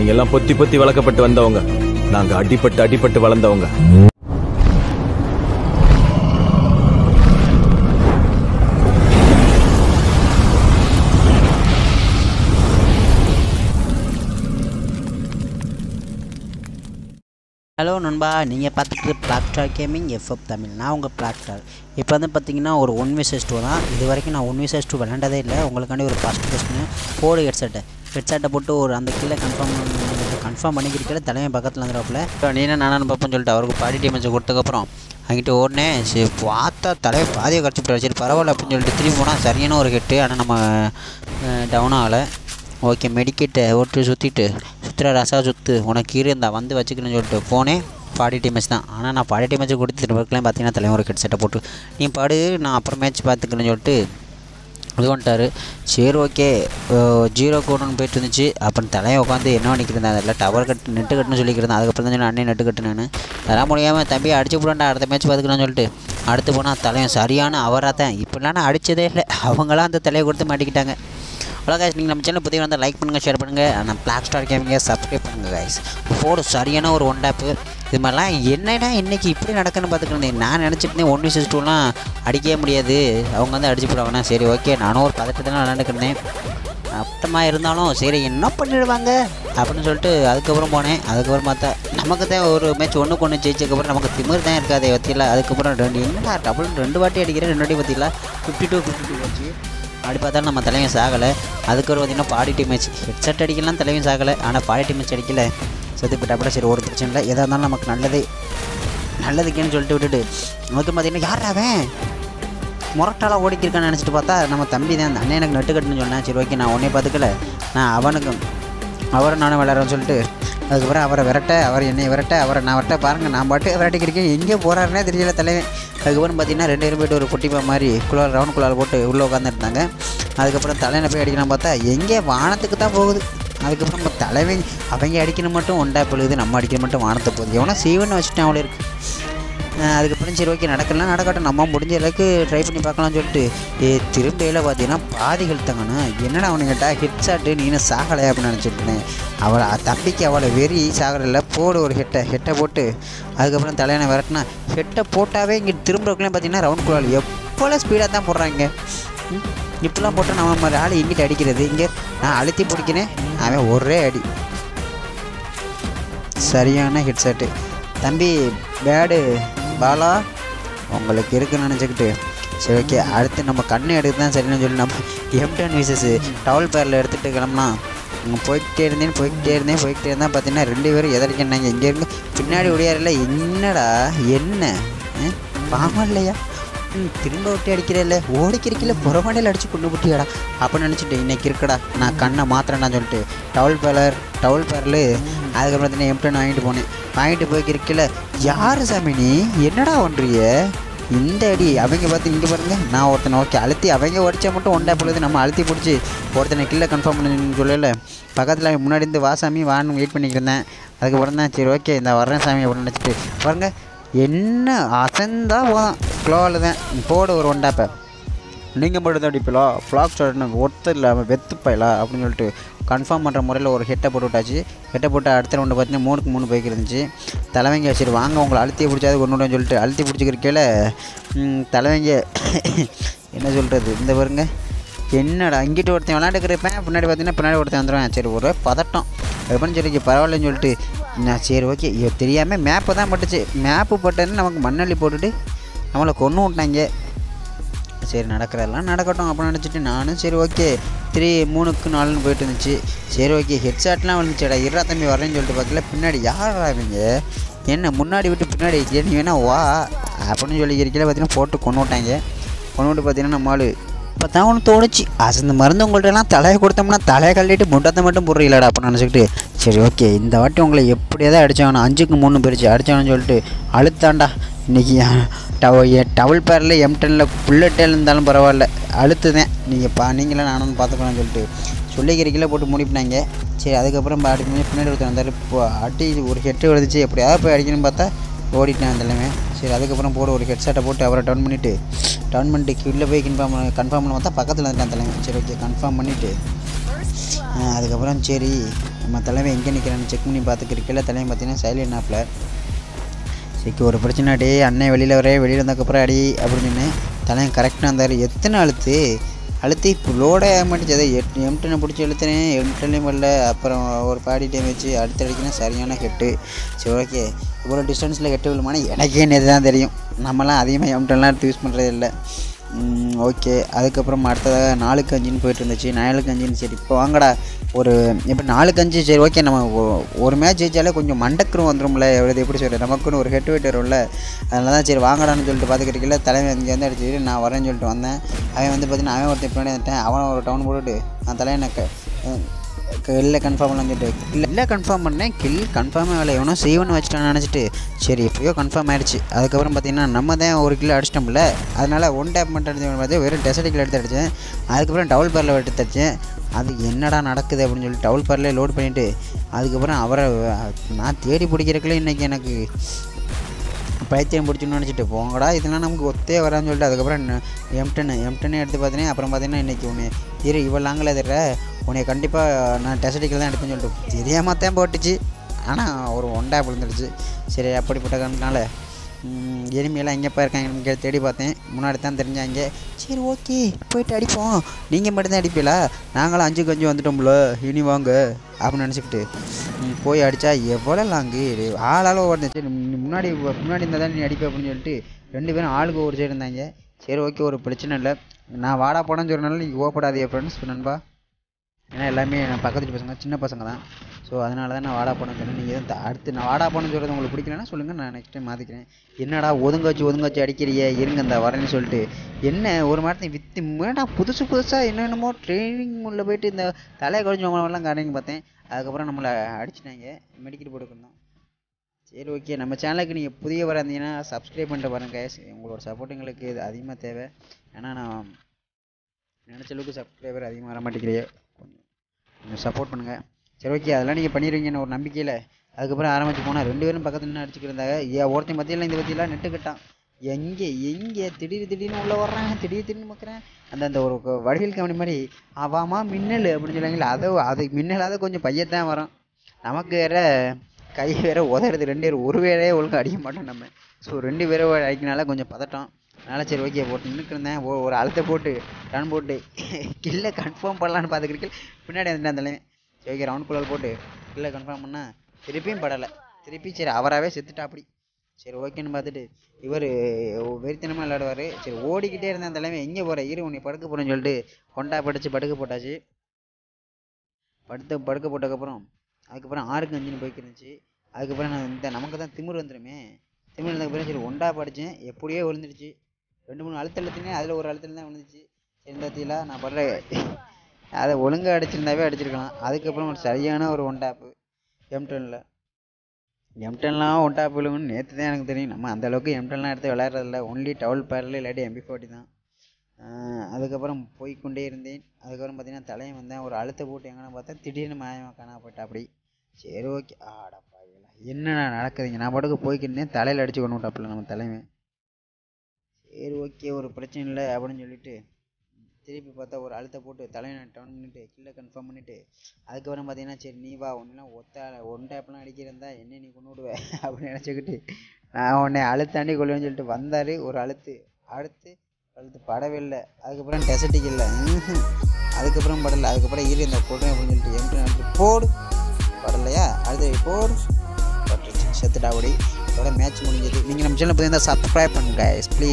நீங்க எல்லாம் பொத்தி பொத்தி வளர்க்கப்பட்டு வந்தவங்க. நாங்க அடிப்பட்டு அடிபட்டு வளர்ந்தவங்க. ஹலோ நண்பா. நீங்கள் பார்த்துட்டு பிளாக்ஸ்டார் கேமிங் எஃப்எப் தமிழ். நான் உங்கள் பிளாக்ஸ்டார் இப்போ வந்து பார்த்தீங்கன்னா ஒரு ஒன் விசஸ் டூ தான். இது வரைக்கும் நான் ஒன் விசஸ் டூ விளாண்டதே இல்லை. உங்களுக்காண்டி ஒரு ஃபஸ்ட் கொஸ்டின் போடு ஹெட்செட்டை ஹெட்செட்டை போட்டு ஒரு அந்த கீழே கன்ஃபார்ம் கன்ஃபார்ம் பண்ணிக்கிட்டு தலைமை பக்கத்தில் வந்துடுறாப்புல நீ என்ன நானும் பார்ப்போம்னு சொல்லிட்டு? அவருக்கு பாடி டேமேஜ் கொடுத்ததுக்கப்புறம் அங்கிட்டு ஓடினேன் சரி பார்த்தா தலையை பாதியை கடிச்சு விட்டாரு. சரி பரவாயில்ல அப்படின்னு சொல்லிட்டு திரும்பி போனால் சரியான ஒரு ஹெட்டு ஆனால் நம்ம டவுன் ஆகலை. ஓகே மெடிக்கெட்டை ஓட்டு சுற்றிட்டு சுற்றுற ரசா சுத்து உனக்கு இருந்தா வந்து வச்சுக்கணும்னு சொல்லிட்டு போனே பாடி மேட்ச் தான். ஆனால் நான் பாடி மேட்ச் கொடுத்து திரும்பக்கெல்லாம் பார்த்தீங்கன்னா தலைவர் ஹெட் செட்டை போட்டு நீ பாடு நான் அப்புறம் மேட்ச் பார்த்துக்கிறேன்னு சொல்லிட்டு இது பண்ணிட்டாரு. சரி ஓகே ஜீரோ கோடுன்னு போயிட்டு இருந்துச்சு. அப்புறம் தலையை உட்காந்து என்ன பண்ணிக்கிருந்தேன் அதில் டவர் கட்டு நெட்டு கட்டுன்னு சொல்லிக்கிறேன் அதுக்கப்புறம் தான் சொன்னேன் அண்ணே நெட்டு கட்டு நான். முடியாமல் தம்பி அடிச்சு விடண்டா அடுத்த மேட்ச் பார்த்துக்கணும்னு சொல்லிட்டு அடுத்து போனால் தலையும் சரியான அவராக தான். இப்படிலாம் நான் அடித்ததே இல்லை. அவங்களாம் அந்த தலையை கொடுத்து மாட்டிக்கிட்டாங்க. அவ்வளோ கைஸ் நீங்கள் நம்ம சேனல் புதிய வந்தால் லைக் பண்ணுங்கள் ஷேர் பண்ணுங்கள் அந்த பிளாக் ஸ்டார் கேமிங்க சப்ஸ்கிரைப் பண்ணுங்கள் கைஸ் ஃபோடு சரியான ஒரு ஒன் டேப்பு இது மாதிரிலாம் என்னடா இன்றைக்கி இப்படி நடக்குன்னு பார்த்துக்கிறேன் நான் நினச்சிட்டு ஒன் விசஸ் டூலாம் அடிக்கவே முடியாது. அவங்க வந்து அடிச்சு போடுவாங்கன்னா சரி ஓகே நானும் ஒரு பதட்டத்தில் விளாண்டுக்கிறேன் அப்புறமா இருந்தாலும் சரி என்ன பண்ணிடுவாங்க? அப்படின்னு சொல்லிட்டு அதுக்கப்புறம் போனேன். அதுக்கப்புறம் பார்த்தா நமக்கு தான் ஒரு மேட்ச் ஒன்றுக்கு ஒன்று ஜெயிச்சதுக்கப்புறம் நமக்கு திமிர் தான் இருக்காது பற்றியில் அதுக்கப்புறம் ரெண்டு என்னடா டபுள் ரெண்டு வாட்டி அடிக்கிறேன் ரெண்டு வாட்டி பற்றியில் ஃபிஃப்டி டூ ஃபிஃப்டி டூ வச்சு அப்படி பார்த்தா நம்ம தலைவன் சாகலை. அதுக்கு ஒரு பார்த்தீங்கன்னா பாடி மேட்ச் ஹெட்செட் அடிக்கலாம் தலைவன் சாகலை. ஆனால் பாடி மேட்ச் அடிக்கல. செத்து போட்டா சரி ஒரு பிரச்சனை இல்லை. எதாக இருந்தாலும் நமக்கு நல்லது நல்லதுக்கேன்னு சொல்லிட்டு விட்டுட்டு. நமக்கு பார்த்தீங்கன்னா யார் அவன்? முரட்டாலாக ஓடிக்கிருக்கான்னு நினச்சிட்டு பார்த்தா நம்ம தம்பி தான். அந்த அண்ணன் எனக்கு நட்டு கட்டுன்னு சொன்னேன். சரி ஓகே நான் உடனே பார்த்துக்கல. நான் அவனுக்கும் அவரும் நானும் விளையாடுறேன்னு சொல்லிட்டு அதுக்கப்புறம் அவரை விரட்ட அவர் என்னை விரட்ட அவரை நான் விரட்ட பாருங்கள் நான் பாட்டு விரட்டிக்கிருக்கேன் எங்கே போகிறாருனே தெரியல தலைவன். அதுக்கப்புறம் பார்த்தீங்கன்னா ரெண்டு பேரும் போயிட்டு ஒரு குட்டிப்பா மாதிரி குழால் ரவுண்ட் குழால் போட்டு உள்ளே உட்காந்துருந்தாங்க அதுக்கப்புறம் தலைவனை போய் அடிக்கலாம் பார்த்தா எங்கே? வானத்துக்கு தான் போகுது. அதுக்கப்புறம் நம்ம தலைவன் அவங்க அடிக்கணும் மட்டும் ஒண்டா பொழுது நம்ம அடிக்கணும் மட்டும் வானத்தை போகுது. எவனா சீவன் வச்சுட்டேன் அவ்வளோ இருக்குது அதுக்கப்புறம் சரி ஓகே நடக்கலாம். நடக்கட்டும். நம்ம முடிஞ்ச அளவுக்கு ட்ரை பண்ணி பார்க்கலாம்னு சொல்லிட்டு ஏ திரும்பியில் பார்த்தீங்கன்னா பாதி கழுத்தங்கண்ணா என்னடா அவனு கேட்டால் ஹிட் ஷாட்டு நீ என்ன சாகலை அப்படின்னு நினச்சிட்டேன் அவளை தம்பிக்கு அவளை வெறி சாகலையில் போடு ஒரு ஹெட்டை ஹெட்டை போட்டு அதுக்கப்புறம் தலையணை விரட்டினா ஹெட்டை போட்டாவே இங்கே திரும்புறக்குள்ளே பார்த்தீங்கன்னா ரவுண்ட் குழால் எவ்வளோ ஸ்பீடாக தான் போடுறாங்க இப்படிலாம் போட்டால் நம்ம மாதிரி ஆள் எங்கிட்ட அடிக்கிறது? இங்கே நான் அழுத்தி பிடிக்கினேன் அவன் ஒரே அடி. சரியான ஹெட்செட்டு தம்பி பேடு பாலா உங்களுக்கு இருக்குன்னு நினச்சிக்கிட்டு சரி ஓகே அடுத்து நம்ம கண்ணு எடுத்து தான் சரின்னு சொல்லி நம்ம எம்டன் விசஸ் டவல் பேரில் எடுத்துகிட்டு கிளம்புனா அங்கே போய்கிட்டே இருந்தேன் போய்கிட்டே இருந்தேன் போய்கிட்டே இருந்தால் பார்த்தீங்கன்னா ரெண்டு பேரும் எதற்கு இங்கே இங்கேருந்து பின்னாடி ஒடியாரில் என்னடா என்ன ஆ? ம் திரும்ப விட்டு அடிக்கிறேல்ல. ஓடிக்கிறக்கில்ல புறமடையில் அடித்து கொண்டு விட்டியாடா அப்போ நினச்சிட்டு இன்னைக்கு இருக்கடா. நான் கண்ணை மாத்திரேன்டான்னு சொல்லிட்டு. டவல் பேலர் டவல் பேரில் அதுக்கப்புறம் பார்த்தீங்கன்னா எம்டன் வாங்கிட்டு போனேன். வாங்கிட்டு போய்க்கிருக்கல யார் சாமி நீ? என்னடா ஒன்றிய இந்த அடி அவங்க பார்த்து இங்கே பாருங்க. நான் ஒருத்தனை ஓகே அழுத்தி அவங்க உடச்சா மட்டும் ஒன்றா பொழுது நம்ம அழுத்தி பிடிச்சி ஒருத்தனை கில்ல கன்ஃபார்ம் பண்ணி சொல்லல. பக்கத்தில் முன்னாடி இருந்து வா சாமி வான்னு வெயிட் பண்ணிக்கிட்டு அதுக்கப்புறம் தான் சரி ஓகே இந்த வர்றேன் சாமி அப்படின்னு நினச்சிட்டு. பாருங்க என்ன அசந்தா போதான். க்ளோவில் தான் போடு ஒரு ஒண்டாப்பை நீங்கள் மட்டும் தான் அடிப்பீங்களா ஃப்ளாக் ஷாட்னு ஒருத்தர் இல்லாமல் வெத்து அப்படின்னு சொல்லிட்டு கன்ஃபார்ம் பண்ணுற முறையில் ஒரு ஹெட்டை போட்டு விட்டாச்சு. ஹெட்டை போட்டு அடுத்த ரெண்டு பார்த்தீங்கன்னா மூணுக்கு மூணு பைக் இருந்துச்சு. தலைவங்க சரி வாங்க உங்களை அழுத்தி பிடிச்சாது ஒன்று விடுன்னு சொல்லிட்டு அழுத்தி பிடிச்சிக்கிறக்கையில் தலைவங்க என்ன சொல்கிறது இந்த பாருங்க. என்னடா இங்கிட்டு ஒருத்தன் விளாண்டுக்கிறப்பேன் பின்னாடி பார்த்தீங்கன்னா பின்னாடி ஒருத்தன் வந்துடுவேன் சரி ஒரு பதட்டம். எப்படின்னு சொல்லி பரவாயில்லன்னு சொல்லிட்டு நான் சரி ஓகே தெரியாமல் மேப்பை தான் பட்டுச்சு. மேப்பு பட்டேன்னு நமக்கு மண்ணள்ளி போட்டுட்டு நம்மளை கொன்று விட்டாங்க. சரி நடக்கிறதெல்லாம் நடக்கட்டும் அப்போ நினச்சிட்டு நானும் சரி ஓகே. த்ரீ மூணுக்கு நாலுன்னு போயிட்டு இருந்துச்சு. சரி ஓகே ஹெட்செட்லாம் வந்துச்சுடா இரா தம்பி வரேன்னு சொல்லிட்டு பார்க்கல. பின்னாடி யாரா இவங்க? என்ன முன்னாடி விட்டு பின்னாடி வைக்கிற நீ வேணா வா அப்படின்னு சொல்லி இருக்கல பார்த்தீங்கன்னா போட்டு கொண்டு விட்டாங்க. கொண்டு விட்டு பார்த்தீங்கன்னா நம்ம ஆளு இப்போ தான் ஒன்று தோணுச்சு. அசந்த மருந்து உங்கள்கிட்டலாம் தலையை கொடுத்தோம்னா தலையை கழட்டிட்டு முட்டத்தை மட்டும் போடுறீங்களாடா அப்படின்னு நினச்சிக்கிட்டு சரி ஓகே. இந்த வாட்டி உங்களை எப்படியாவது அடிச்சாகணும். அஞ்சுக்கு மூணு பிரிச்சு அடிச்சாகணும்னு சொல்லிட்டு அழுத்தாண்டா இன்றைக்கி டவ டவல் பேரில் எம்டனில் புல்லட்டே இருந்தாலும் பரவாயில்ல. அழுத்துதேன். நீங்கள் பா நீங்களும் நானும் பார்த்துக்கணும்னு சொல்லிட்டு. சொல்லிக்கிறீங்கள போட்டு முடிப்பினாங்க சரி அதுக்கப்புறம் பாடி பின்னாடி ஒருத்தர் வந்தார். இப்போ அடி ஒரு ஹெட்டு விழுந்துச்சு எப்படியாவது போய் அடிக்கணும்னு பார்த்தா ஓடிட்டேன் அந்த எல்லாமே சரி அதுக்கப்புறம் போட ஒரு ஹெட்செட்டை போட்டு அவரை டவுன் பண்ணிவிட்டு டவுன் பண்ணிட்டு கீழே போய் கன்ஃபார்ம் கன்ஃபார்ம் பண்ண பார்த்தா பக்கத்தில் வந்துட்டேன் தலைமை சரி ஓகே கன்ஃபார்ம் பண்ணிவிட்டு அதுக்கப்புறம் சரி நம்ம தலைமை எங்கே நிற்கிறான்னு செக் பண்ணி பார்த்துக்கிறக்கில்ல தலைமை பார்த்தீங்கன்னா சைலண்ட் ஆப்பில் சரி ஒரு பிரச்சனை அடி அண்ணன் வெளியில் வரே வெளியில் வந்தக்கப்புறம் அடி அப்படின்னு தலையன் கரெக்டாக இருந்தார். எத்தனை அழுத்து? அழுத்தி இப்போ லோடே ஆக மாட்டேச்சு அதை எட் எம்டனை பிடிச்சி எழுத்துனேன் எம்டன்லேயும் வரல. அப்புறம் ஒரு பாடி டேமேஜ் வச்சு அடுத்து அடிக்கணும் சரியான ஹெட்டு சரி ஓகே இவ்வளோ டிஸ்டன்ஸில் ஹெட்டு விழுமானா எனக்கே நேற்று தான் தெரியும். நம்மலாம் அதிகமாக எம்டன்லாம் எடுத்து யூஸ் பண்ணுறது இல்லை. ஓகே. அதுக்கப்புறம் அடுத்ததாக நாலுக்கு அஞ்சுன்னு போயிட்டு இருந்துச்சு நாலுக்கு அஞ்சுன்னு சரி இப்போ வாங்கடா. ஒரு இப்போ நாலுக்கு அஞ்சு சரி ஓகே நம்ம ஒரு மேட்ச் ஜெயிச்சாலே கொஞ்சம் மண்டக்கரும் வந்துடும்ல எவ்வளோ எப்படி சொல்கிறது நமக்குன்னு ஒரு ஹெட் வெயிட் வரும்ல அதனால தான் சரி வாங்கடான்னு சொல்லிட்டு பார்த்துக்கிட்டிக்கல தலைவன் இங்கே வந்து அடிச்சு நான் வரேன்னு சொல்லிட்டு வந்தேன். அவன் வந்து பார்த்தீங்கன்னா அவன் ஒருத்தன் பின்னாடி வந்துட்டேன். அவன் ஒரு டவுன் போட்டுட்டு நான் தலைவனுக்கு இல்லை கன்ஃபார்ம் பண்ணலாம் சொல்லிட்டு இல்லை இல்லை கன்ஃபார்ம் பண்ணேன். கில் கன்ஃபார்மே ஆகலை. எவனோ செய்வனு வச்சுட்டான்னு நினச்சிட்டு சரி எப்பயோ கன்ஃபார்ம் ஆயிடுச்சு. அதுக்கப்புறம் பார்த்தீங்கன்னா நம்ம தான் ஒரு கிலோ அடிச்சிட்டோம்ல. அதனால் ஒன் டேப் மட்டும் அடிச்சு பார்த்து வெறும் டெசர்ட் கிலோ எடுத்து அடித்தேன் அதுக்கப்புறம் டவுல் பேரில் எடுத்து அடித்தேன் அது என்னடா நடக்குது அப்படின்னு சொல்லி டவுல் பேரில் லோட் பண்ணிவிட்டு அதுக்கப்புறம் அவரை நான் தேடி பிடிக்கிறக்குள்ளே இன்றைக்கி எனக்கு பைத்தியம் பிடிச்சுன்னு நினச்சிட்டு போங்கடா இதெல்லாம் நமக்கு ஒத்தே வரான்னு சொல்லிட்டு அதுக்கப்புறம் எம்டனு எம்டனே எடுத்து பார்த்தீங்கன்னா அப்புறம் பார்த்தீங்கன்னா இன்றைக்கி ஒன்று இரு இவ்வளோ லாங்கில் எதிர உன்னை கண்டிப்பாக நான் டெசடிக்கில் தான் எடுப்பேன்னு சொல்லிட்டு தெரியாமல் தான் போட்டுச்சு. ஆனால் ஒரு ஒண்டா விழுந்துடுச்சு. சரி அப்படிப்பட்ட கணக்குனால எளிமையெல்லாம் எங்கேப்பா இருக்காங்கன்னு தேடி பார்த்தேன். முன்னாடி தான் தெரிஞ்சாங்க. சரி ஓகே போயிட்டு அடிப்போம். நீங்கள் மட்டும்தான் அடிப்பீங்களா? நாங்களும் அஞ்சு கஞ்சி வந்துட்டோம்ல இனி வாங்க அப்படின்னு நினச்சிக்கிட்டு போய் அடித்தா எவ்வளோ லாங்கு ஆளாலும் சரி முன்னாடி முன்னாடி இருந்தால் தான் நீ அடிப்ப அப்படின்னு சொல்லிட்டு ரெண்டு பேரும் ஆளுக்கு ஒரு சைடு இருந்தாங்க. சரி ஓகே ஒரு பிரச்சனை இல்லை. நான் வாடா போனேன்னு சொன்னாலும் நீங்கள் ஓப்படாதே ஃப்ரெண்ட்ஸ் நண்பா. ஏன்னா எல்லாமே நான் பக்கத்து வீட்டு பசங்க சின்ன பசங்க தான். ஸோ அதனால தான் நான் வாடா போனேன்னு சொன்னேன். நீங்கள் எதுவும் அடுத்து நான் வாடா போனேன்னு சொல்கிறது உங்களுக்கு பிடிக்கலன்னா சொல்லுங்கள் நான் நெக்ஸ்ட் டைம் மாற்றிக்கிறேன் என்னடா ஒதுங்க வச்சு ஒதுங்க வச்சு அடிக்கிறியே இருங்க இந்த வரேன்னு சொல்லிட்டு. என்ன ஒரு மாதிரி வித்து மேடா புதுசு புதுசாக என்னென்னமோ ட்ரைனிங் உள்ள போயிட்டு இந்த தலையை குறைஞ்சவங்களெல்லாம் கடைங்க பார்த்தேன். அதுக்கப்புறம் நம்மளை அடிச்சிட்டாங்க. மெடிக்கல் போட்டுக்கணும் சரி ஓகே நம்ம சேனலுக்கு நீங்கள் புதிய வர இருந்தீங்கன்னா சப்ஸ்கிரைப் பண்ணிட்டு பாருங்க உங்களோட சப்போர்ட் எங்களுக்கு இது அதிகமாக தேவை. ஏன்னா நான் நினச்ச அளவுக்கு சப்ஸ்கிரைபர் அதிகமாக வர மாட்டேங்கிறீங்க கொஞ்சம் கொஞ்சம் சப்போர்ட் பண்ணுங்கள் சரி ஓகே அதெல்லாம் நீங்கள் பண்ணிடுவீங்கன்னு ஒரு நம்பிக்கையில் அதுக்கப்புறம் ஆரம்பிச்சு போனால் ரெண்டு பேரும் பக்கத்தில் நின்று அடிச்சுக்கிட்டு இருந்தாங்க. ஏன் ஒருத்தன் பற்றியெல்லாம் இந்த பற்றியெல்லாம் நெட்டு கட்டான். எங்கே எங்கே திடீர் திடீர்னு உள்ளே வர்றாங்க திடீர் திடீர்னு பார்க்குறேன் அந்த அந்த ஒரு வடிவில் கவனி மாதிரி அவாமா மின்னல் அப்படின்னு சொல்லுவாங்களே அதை அது மின்னலாத கொஞ்சம் பையத்தான் வரும். நமக்கு வேற கை வேற உதறது ரெண்டு பேர் ஒரு வேலையே ஒழுங்காக அடிக்க மாட்டோம் நம்ம. ஸோ ரெண்டு பேரும் அடிக்கனால கொஞ்சம் பதட்டம். அதனால சரி ஓகே போட்டு நின்றுட்டு இருந்தேன் ஒரு அழுத்த போட்டு ரன் போட்டு கில்லை கன்ஃபார்ம் பண்ணலான்னு பார்த்துக்கிட்டு பின்னாடி வந்துட்டேன் அந்த சரி ஓகே ரவுண்ட் குள்ளல் போட்டு கில்லை கன்ஃபார்ம் பண்ணால் திருப்பியும் படலை. திருப்பி சரி அவராகவே செத்துட்டா அப்படி. சரி ஓகேன்னு பார்த்துட்டு இவர் வெறித்தனமாக விளையாடுவார். சரி ஓடிக்கிட்டே இருந்தேன் அந்த தலைவன் எங்கே போகிற இரு உன்னை படுக்க போகிறேன்னு சொல்லிட்டு கொண்டா படித்து படுக்க போட்டாச்சு. படுத்து படுக்க போட்டதுக்கப்புறம் அதுக்கப்புறம் ஆறுக்கு அஞ்சுன்னு போய்க்கு இருந்துச்சு. அதுக்கப்புறம் நான் இந்த நமக்கு தான் திமிர் வந்துடுமே திமிர் இருந்ததுக்கப்புறம் சரி ஒண்டா படித்தேன் எப்படியோ விழுந்துருச்சு ரெண்டு மூணு அழுத்த அழுத்தினே அதில் ஒரு அழுத்தம் தான் விழுந்துச்சு. சரி நான் படுற அதை ஒழுங்கா அடிச்சிருந்தாவே அடிச்சிருக்கலாம். அதுக்கப்புறம் ஒரு சரியான ஒரு ஒன் டாப்பு எம்டனில் எம்டன்லாம் ஒன் டாப் விழுவுன்னு நேற்று தான் எனக்கு தெரியும். நம்ம அந்த அளவுக்கு எம்டன்லாம் எடுத்து விளையாடுறதில்ல ஒன்லி டவுல் பேரில் இல்லாட்டி எம்பி ஃபோர்ட்டி தான். அதுக்கப்புறம் போய்க்கொண்டே இருந்தேன். அதுக்கப்புறம் பார்த்தீங்கன்னா தலையை வந்தேன். ஒரு அழுத்த போட்டு எங்கன்னா பார்த்தா திடீர்னு மாயமாக காணா போயிட்டா அப்படி. சரி ஓகே ஆடப்பா என்னண்ணா நடக்குதுங்க? நான் பாட்டுக்கு போய்க்கிட்டேன் தலையில் அடிச்சு கொண்டு விட்டாப்புல நம்ம தலைவன் சரி ஓகே ஒரு பிரச்சனை இல்லை அப்படின்னு சொல்லிட்டு திருப்பி பார்த்தா ஒரு அழுத்த போட்டு தலையை டவுன் பண்ணிட்டு கீழே கன்ஃபார்ம் பண்ணிட்டு அதுக்கப்புறம் பார்த்தீங்கன்னா சரி நீ வா ஒன்றுலாம் ஒத்த ஒன் டேப்லாம் அடிக்கிறதா என்ன நீ கொண்டு விடுவ அப்படின்னு நினச்சிக்கிட்டு நான் உன்னை அழுத்தாண்டி கொள்வேன்னு சொல்லிட்டு வந்தார் ஒரு அழுத்து. அடுத்து அழுத்து படவே இல்லை. அதுக்கப்புறம் டெசட்டிக் இல்லை அதுக்கப்புறம் படலை. அதுக்கப்புறம் இரு இந்த போடுறேன் அப்படின்னு சொல்லிட்டு எம்டி போடு. படலையா? அடுத்து போடு. பட்டுருச்சு. செத்துட்டா அப்படி. இதோட மேட்ச் முடிஞ்சது. நீங்கள் நம்ம சேனல் பார்த்தீங்கன்னா சப்ஸ்கிரைப் பண்ணுங்க ப்ளீஸ்